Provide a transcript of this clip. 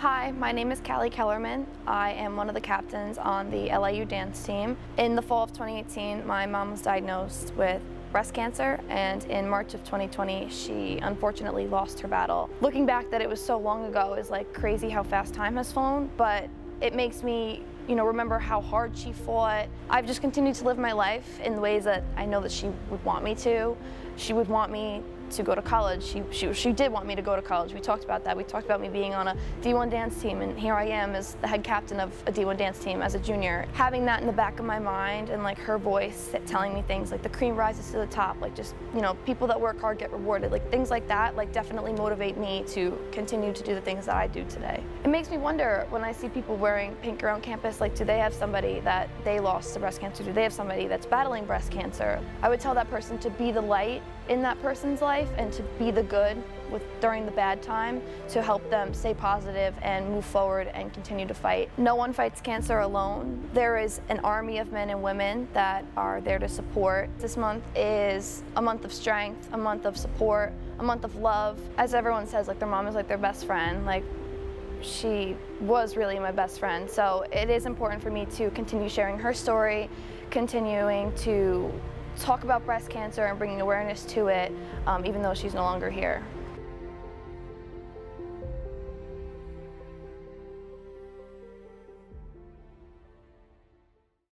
Hi, my name is Caleigh Kellerman. I am one of the captains on the LIU dance team. In the fall of 2018, my mom was diagnosed with breast cancer and in March of 2020 she unfortunately lost her battle. Looking back that it was so long ago is like crazy how fast time has flown but it makes me you know remember how hard she fought. I've just continued to live my life in the ways that I know that she would want me to. She would want me to go to college. She, she, she did want me to go to college. We talked about that. We talked about me being on a D1 dance team, and here I am as the head captain of a D1 dance team as a junior. Having that in the back of my mind and like her voice telling me things like the cream rises to the top, like just, you know, people that work hard get rewarded, like things like that, like definitely motivate me to continue to do the things that I do today. It makes me wonder when I see people wearing pink around campus, like do they have somebody that they lost to breast cancer? Do they have somebody that's battling breast cancer? I would tell that person to be the light in that person's life and to be the good with during the bad time to help them stay positive and move forward and continue to fight. No one fights cancer alone. There is an army of men and women that are there to support. This month is a month of strength, a month of support, a month of love. As everyone says, like their mom is like their best friend. Like she was really my best friend. So it is important for me to continue sharing her story, continuing to talk about breast cancer and bringing awareness to it, um, even though she's no longer here.